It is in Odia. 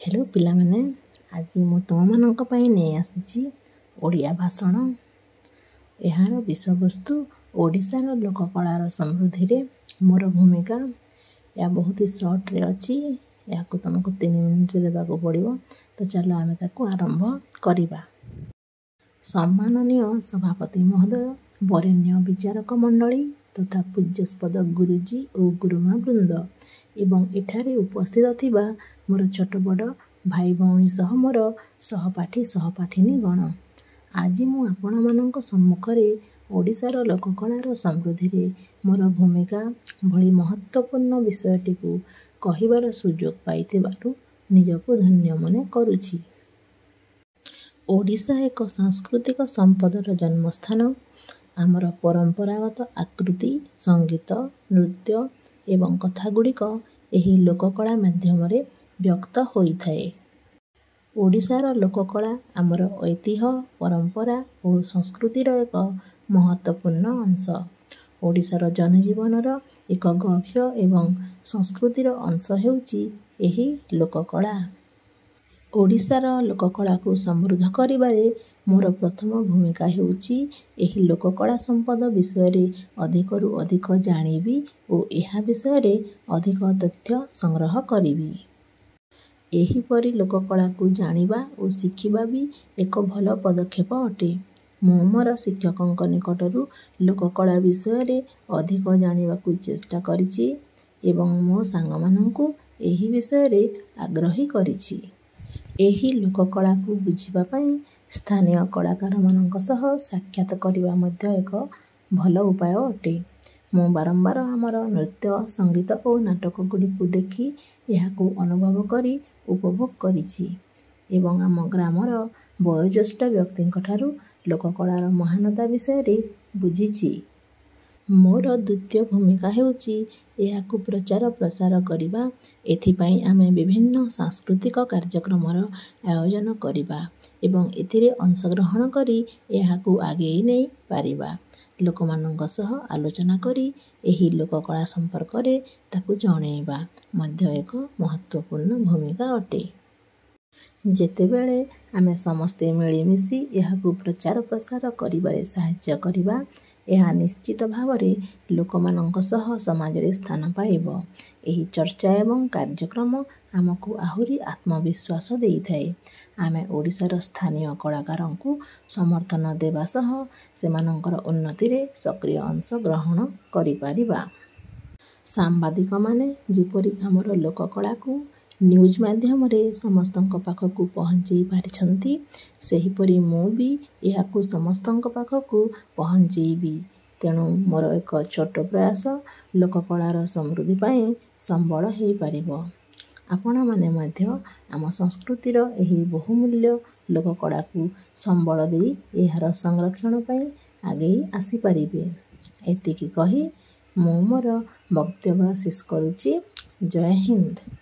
ହ୍ୟାଲୋ ପିଲାମାନେ। ଆଜି ମୁଁ ତୁମମାନଙ୍କ ପାଇଁ ନେଇ ଆସିଛି ଓଡ଼ିଆ ଭାଷଣ। ଏହାର ବିଷୟବସ୍ତୁ ଓଡ଼ିଶାର ଲୋକକଳାର ସମୃଦ୍ଧିରେ ମୋର ଭୂମିକା। ଏହା ବହୁତ ସର୍ଟରେ ଅଛି। ଏହାକୁ ତୁମକୁ ତିନି ମିନିଟରେ ଦେବାକୁ ପଡ଼ିବ। ତ ଚାଲ ଆମେ ତାକୁ ଆରମ୍ଭ କରିବା। ସମ୍ମାନନୀୟ ସଭାପତି ମହୋଦୟ ବରେଣ୍ୟ ବିଚାରକ ମଣ୍ଡଳୀ ତଥା ପୂଜ୍ୟସ୍ପଦ ଗୁରୁଜୀ ଓ ଗୁରୁମା ବୃନ୍ଦ ଏବଂ ଏଠାରେ ଉପସ୍ଥିତ ଥିବା ମୋର ଛୋଟ ବଡ଼ ଭାଇ ଭଉଣୀ ସହ ମୋର ସହପାଠୀ ସହପାଠିନୀଗଣ। ଆଜି ମୁଁ ଆପଣମାନଙ୍କ ସମ୍ମୁଖରେ ଓଡ଼ିଶାର ଲୋକକଳାର ସମୃଦ୍ଧିରେ ମୋର ଭୂମିକା ଭଳି ମହତ୍ତ୍ୱପୂର୍ଣ୍ଣ ବିଷୟଟିକୁ କହିବାର ସୁଯୋଗ ପାଇଥିବାରୁ ନିଜକୁ ଧନ୍ୟ ମନେ କରୁଛି। ଓଡ଼ିଶା ଏକ ସାଂସ୍କୃତିକ ସମ୍ପଦର ଜନ୍ମସ୍ଥାନ। ଆମର ପରମ୍ପରାଗତ ଆକୃତି ସଙ୍ଗୀତ ନୃତ୍ୟ ଏବଂ କଥାଗୁଡ଼ିକ ଏହି ଲୋକକଳା ମାଧ୍ୟମରେ ବ୍ୟକ୍ତ ହୋଇଥାଏ। ଓଡ଼ିଶାର ଲୋକକଳା ଆମର ଐତିହ୍ୟ ପରମ୍ପରା ଓ ସଂସ୍କୃତିର ଏକ ମହତ୍ତ୍ୱପୂର୍ଣ୍ଣ ଅଂଶ। ଓଡ଼ିଶାର ଜନଜୀବନର ଏକ ଗଭୀର ଏବଂ ସଂସ୍କୃତିର ଅଂଶ ହେଉଛି ଏହି ଲୋକକଳା। ଓଡ଼ିଶାର ଲୋକକଳାକୁ ସମୃଦ୍ଧ କରିବାରେ ମୋର ପ୍ରଥମ ଭୂମିକା ହେଉଛି ଏହି ଲୋକକଳା ସମ୍ପଦ ବିଷୟରେ ଅଧିକରୁ ଅଧିକ ଜାଣିବି ଓ ଏହା ବିଷୟରେ ଅଧିକ ତଥ୍ୟ ସଂଗ୍ରହ କରିବି। ଏହିପରି ଲୋକକଳାକୁ ଜାଣିବା ଓ ଶିଖିବା ବି ଏକ ଭଲ ପଦକ୍ଷେପ ଅଟେ। ମୁଁ ମୋର ଶିକ୍ଷକଙ୍କ ନିକଟରୁ ଲୋକକଳା ବିଷୟରେ ଅଧିକ ଜାଣିବାକୁ ଚେଷ୍ଟା କରିଛି ଏବଂ ମୋ ସାଙ୍ଗମାନଙ୍କୁ ଏହି ବିଷୟରେ ଆଗ୍ରହୀ କରିଛି। ଏହି ଲୋକକଳାକୁ ବୁଝିବା ପାଇଁ ସ୍ଥାନୀୟ କଳାକାରମାନଙ୍କ ସହ ସାକ୍ଷାତ କରିବା ମଧ୍ୟ ଏକ ଭଲ ଉପାୟ ଅଟେ। ମୁଁ ବାରମ୍ବାର ଆମର ନୃତ୍ୟ ସଙ୍ଗୀତ ଓ ନାଟକଗୁଡ଼ିକୁ ଦେଖି ଏହାକୁ ଅନୁଭବ କରି ଉପଭୋଗ କରିଛି ଏବଂ ଆମ ଗ୍ରାମର ବୟୋଜ୍ୟେଷ୍ଠ ବ୍ୟକ୍ତିଙ୍କଠାରୁ ଲୋକକଳାର ମହାନତା ବିଷୟରେ ବୁଝିଛି। ମୋର ଦ୍ୱିତୀୟ ଭୂମିକା ହେଉଛି ଏହାକୁ ପ୍ରଚାର ପ୍ରସାର କରିବା। ଏଥିପାଇଁ ଆମେ ବିଭିନ୍ନ ସାଂସ୍କୃତିକ କାର୍ଯ୍ୟକ୍ରମର ଆୟୋଜନ କରିବା ଏବଂ ଏଥିରେ ଅଂଶଗ୍ରହଣ କରି ଏହାକୁ ଆଗେଇ ନେଇ ପାରିବା। ଲୋକମାନଙ୍କ ସହ ଆଲୋଚନା କରି ଏହି ଲୋକକଳା ସମ୍ପର୍କରେ ତାକୁ ଜଣାଇବା ମଧ୍ୟ ଏକ ମହତ୍ତ୍ୱପୂର୍ଣ୍ଣ ଭୂମିକା ଅଟେ। ଯେତେବେଳେ ଆମେ ସମସ୍ତେ ମିଳିମିଶି ଏହାକୁ ପ୍ରଚାର ପ୍ରସାର କରିବାରେ ସାହାଯ୍ୟ କରିବା ଏହା ନିଶ୍ଚିତ ଭାବରେ ଲୋକମାନଙ୍କ ସହ ସମାଜରେ ସ୍ଥାନ ପାଇବ। ଏହି ଚର୍ଚ୍ଚା ଏବଂ କାର୍ଯ୍ୟକ୍ରମ ଆମକୁ ଆହୁରି ଆତ୍ମବିଶ୍ୱାସ ଦେଇଥାଏ। ଆମେ ଓଡ଼ିଶାର ସ୍ଥାନୀୟ କଳାକାରଙ୍କୁ ସମର୍ଥନ ଦେବା ସହ ସେମାନଙ୍କର ଉନ୍ନତିରେ ସକ୍ରିୟ ଅଂଶ ଗ୍ରହଣ କରିପାରିବା। ସାମ୍ବାଦିକମାନେ ଯେପରି ଆମର ଲୋକକଳାକୁ ନ୍ୟୁଜ୍ ମାଧ୍ୟମରେ ସମସ୍ତଙ୍କ ପାଖକୁ ପହଞ୍ଚାଇ ପାରିଛନ୍ତି। ସେହିପରି ମୁଁ ବି ଏହାକୁ ସମସ୍ତଙ୍କ ପାଖକୁ ପହଞ୍ଚାଇବି ତେଣୁ ମୋର ଏକ ଛୋଟ ପ୍ରୟାସ ଲୋକକଳାର ସମୃଦ୍ଧି ପାଇଁ ସମ୍ବଳ ହୋଇପାରିବ। ଆପଣମାନେ ମଧ୍ୟ ଆମ ସଂସ୍କୃତିର ଏହି ବହୁମୂଲ୍ୟ ଲୋକକଳାକୁ ସମ୍ବଳ ଦେଇ ଏହାର ସଂରକ୍ଷଣ ପାଇଁ ଆଗେଇ ଆସିପାରିବେ। ଏତିକି କହି ମୁଁ ମୋର ବକ୍ତବ୍ୟ ଶେଷ କରୁଛି। ଜୟ ହିନ୍ଦ।